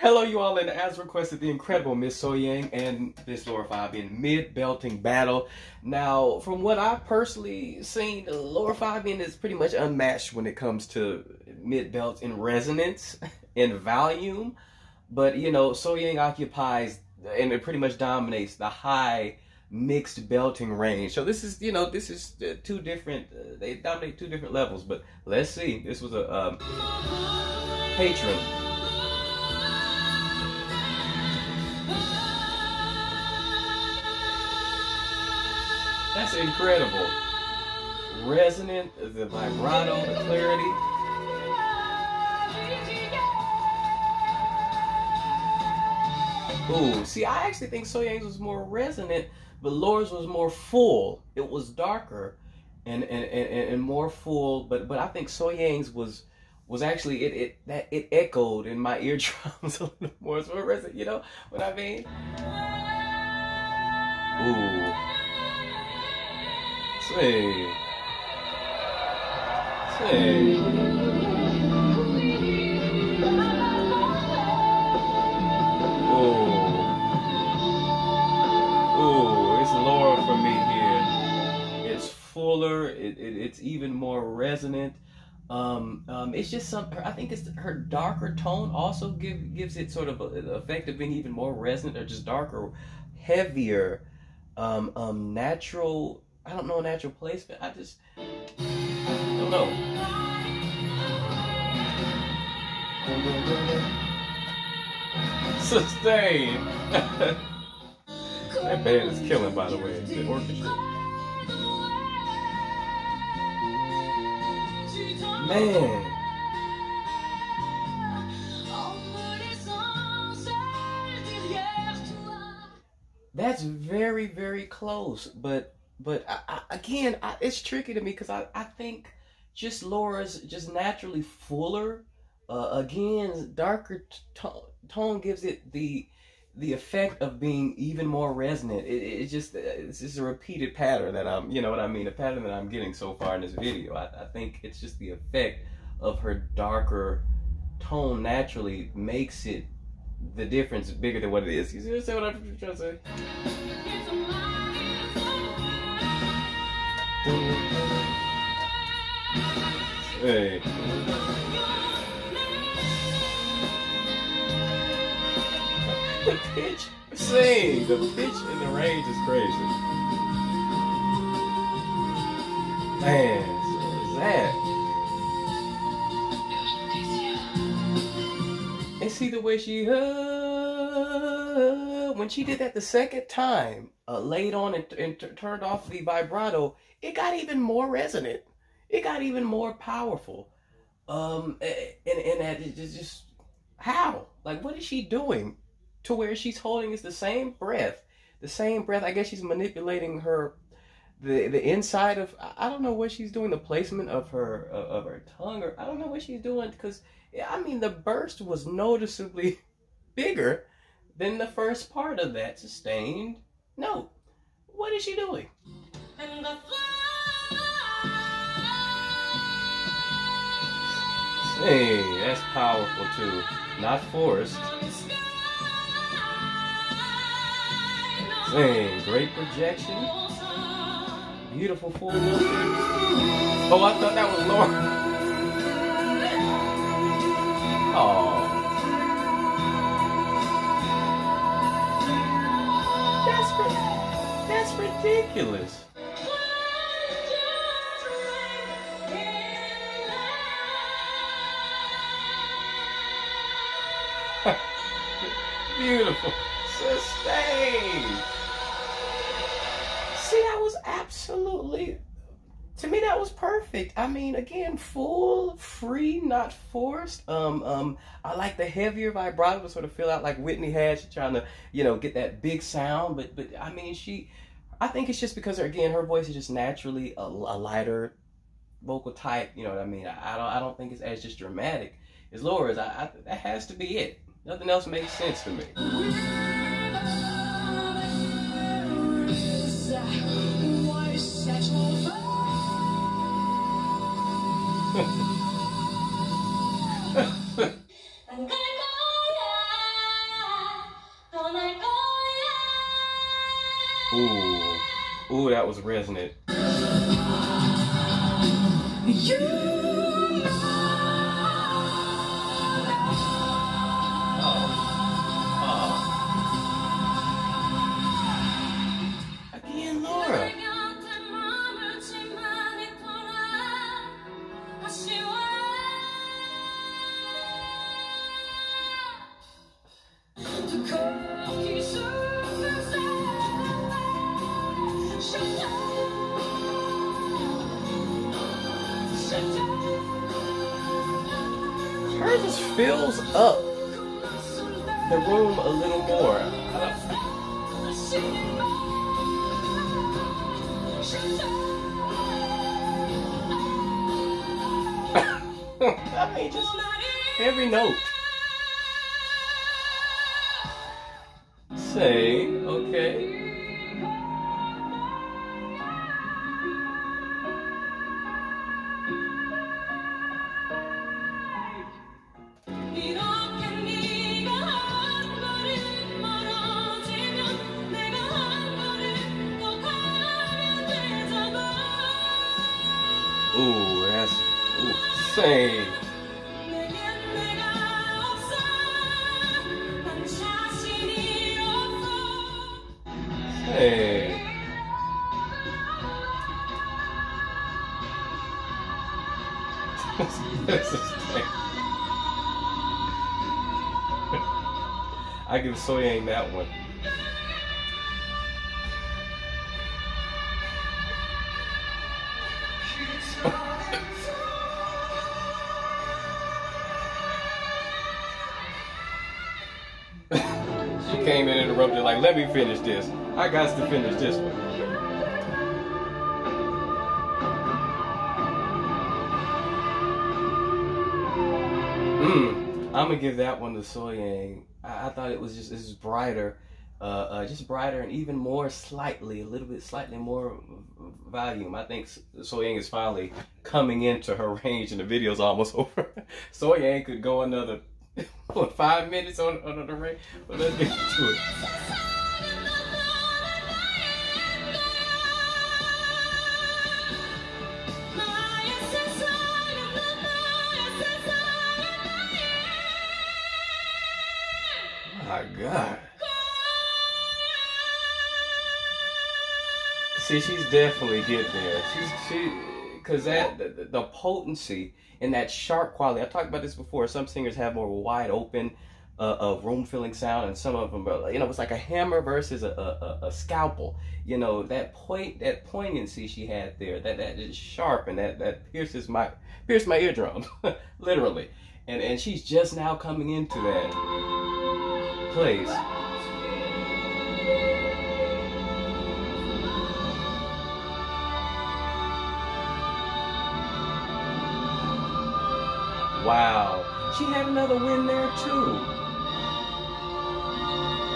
Hello, you all, and as requested, the incredible Miss Sohyang and Miss Laura in mid-belting battle. Now, from what I've personally seen, Laura in is pretty much unmatched when it comes to mid-belts in resonance and volume. But, you know, Sohyang occupies and it pretty much dominates the high mixed belting range. So this is, you know, this is uh, two different, uh, they dominate two different levels. But let's see. This was a um, patron incredible. Resonant, the vibrato, the clarity. Ooh, see, I actually think Sohyang's was more resonant, but Laura's was more full. It was darker and and, and, and more full, but but I think Sohyang's was was actually it it that it echoed in my eardrums a little more. More resonant, you know what I mean? Ooh. Say. Say. Oh. Oh, it's Laura for me here. It's fuller. It, it it's even more resonant. Um, um, it's just some. I think it's her darker tone also give gives it sort of an effect of being even more resonant or just darker, heavier, um, um, natural I don't know natural placement. I just don't know. Sustain. that band is killing, by the way. The orchestra. Man. That's very, very close, but but I, I, again, I, it's tricky to me because I, I think just Laura's just naturally fuller. Uh, again, darker t- tone gives it the the effect of being even more resonant. It, it's just it's just a repeated pattern that I'm, you know what I mean, a pattern that I'm getting so far in this video. I, I think it's just the effect of her darker tone naturally makes it the difference bigger than what it is. You see what I'm trying to say? Hey. the pitch, sing, the pitch and the range is crazy. Man, so is that? And see the way she, uh, when she did that the second time, uh, laid on and, and t- turned off the vibrato, it got even more resonant. It got even more powerful. Um, and and that is just how? Like, what is she doing to where she's holding is the same breath, the same breath. I guess she's manipulating her the the inside of I don't know what she's doing, the placement of her of her tongue, or I don't know what she's doing because I mean the burst was noticeably bigger than the first part of that sustained note. What is she doing? Hey, that's powerful too. Not forced. Hey, great projection. Beautiful full note. Oh, I thought that was Laura. Ridiculous. Beautiful. Sustain. See, that was absolutely, to me, that was perfect. I mean, again, full, free, not forced. Um, um, I like the heavier vibrato to sort of feel out like Whitney had. She's trying to, you know, get that big sound. But, but I mean, she, I think it's just because, again, her voice is just naturally a, a lighter vocal type. You know what I mean? I, I don't, I don't think it's as just dramatic as Laura's. I, I, that has to be it. Nothing else makes sense to me. That was resonant. Again, Her just fills up the room a little more. I mean, just every note. Say, okay. Ooh, that's ooh, Same. This is I give Sohyang that one. Let me finish this. I got to finish this one. Mm, I'm gonna give that one to Sohyang. I, I thought it was just is brighter, uh, uh, just brighter and even more slightly, a little bit slightly more volume. I think Sohyang is finally coming into her range, and the video's almost over. Sohyang could go another what five minutes on on the ring? Well, let's get to it. My God. See, she's definitely getting there. She's she cause that the, the- potency and that sharp quality. I talked about this before. Some singers have more wide open, uh, of room filling sound, and some of them are, you know, it's like a hammer versus a, a, a, scalpel. You know, that point, that poignancy she had there, that that is sharp and that that pierces my pierced my eardrum, literally. And and she's just now coming into that place. Wow. She had another win there too.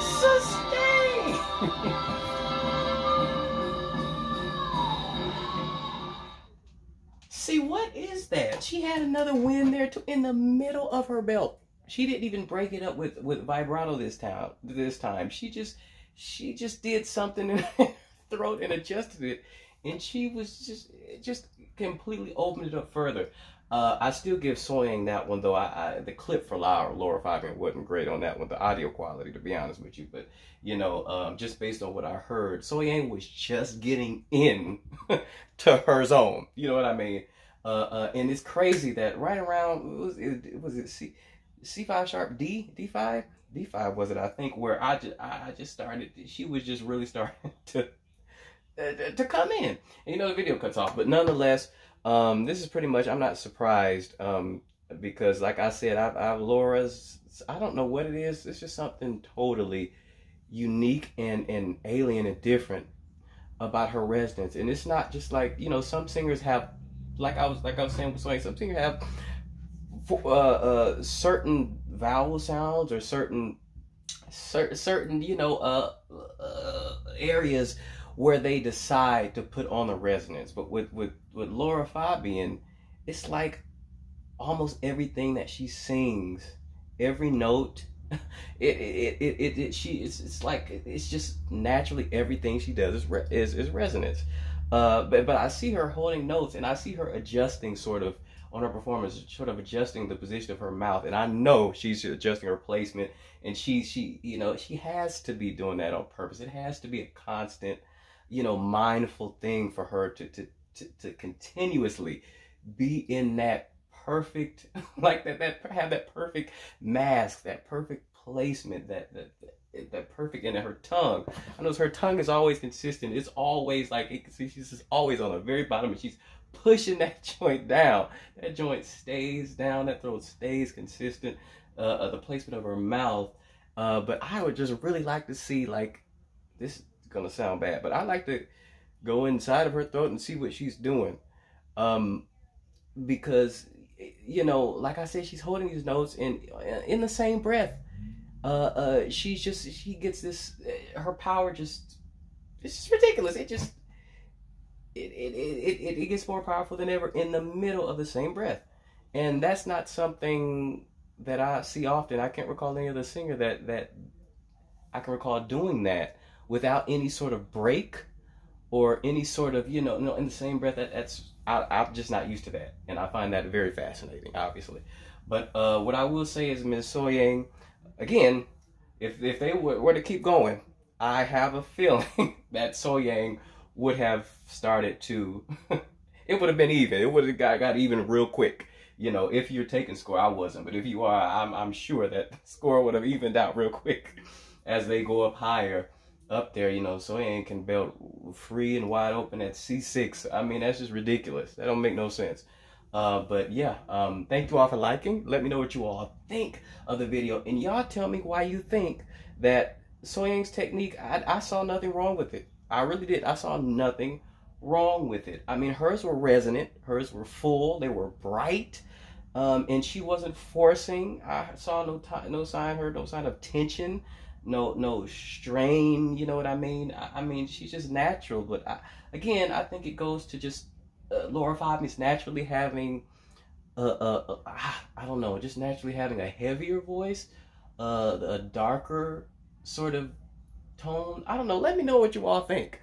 Sustain. See, what is that? She had another win there too in the middle of her belt. She didn't even break it up with with vibrato this time. This time, she just she just did something in her throat and adjusted it, and she was just just completely opened it up further. Uh, I still give Sohyang that one though. I, I the clip for Laura Laura Fabian wasn't great on that one. The audio quality, to be honest with you, but you know, um, just based on what I heard, Sohyang was just getting in to her zone. You know what I mean? Uh, uh, and it's crazy that right around was it was it C C five sharp D D five D five was it? I think where I just I just started. She was just really starting to to come in. And, you know, the video cuts off, but nonetheless, um, this is pretty much. I'm not surprised um, because, like I said, I've, I've Laura's. I don't know what it is. It's just something totally unique and and alien and different about her resonance. And it's not just like you know some singers have, like I was like I was saying with Swing, some singers have uh, uh, certain vowel sounds or certain cer- certain you know uh, uh, areas where they decide to put on the resonance. But with with with Laura Fabian, it's like almost everything that she sings, every note, it it it, it, it she it's, it's like it's just naturally everything she does is re- is, is resonance. Uh, but but I see her holding notes and I see her adjusting sort of on her performance, sort of adjusting the position of her mouth, and I know she's adjusting her placement, and she she you know she has to be doing that on purpose. It has to be a constant, you know, mindful thing for her to to to, to continuously be in that perfect like that that have that perfect mask, that perfect placement, that that that, perfect and her tongue. I know her tongue is always consistent. It's always like it, she's just always on the very bottom, and she's pushing that joint down. That joint stays down. That throat stays consistent. Uh, uh, the placement of her mouth. Uh, but I would just really like to see like this is gonna sound bad, but I like to go inside of her throat and see what she's doing. Um, because you know, like I said, she's holding these notes in in the same breath. Uh, uh, she's just she gets this. Her power just it's just ridiculous. It just it it, it, it it gets more powerful than ever in the middle of the same breath, and that's not something that I see often. I can't recall any other singer that that I can recall doing that without any sort of break or any sort of you know no in the same breath. That, that's I, I'm just not used to that, and I find that very fascinating, obviously. But uh, what I will say is, Ms. Sohyang, again, if if they were, were to keep going, I have a feeling that Sohyang would have started to. it would have been even. It would have got, got even real quick. You know, if you're taking score, I wasn't, but if you are, I'm I'm sure that score would have evened out real quick as they go up higher up there, you know, Sohyang can belt free and wide open at C6. I mean, that's just ridiculous. That don't make no sense. Uh, but yeah, um, thank you all for liking. Let me know what you all think of the video. And y'all tell me why you think that Sohyang's technique, I, I saw nothing wrong with it. I really did. I saw nothing wrong with it. I mean, hers were resonant. Hers were full. They were bright. Um, and she wasn't forcing. I saw no no sign, heard no sign of tension no no strain you know what i mean? I, I mean she's just natural but I, again i think it goes to just uh, laura Fabian's naturally having a, a, a i don't know just naturally having a heavier voice uh a darker sort of tone. I don't know let me know what you all think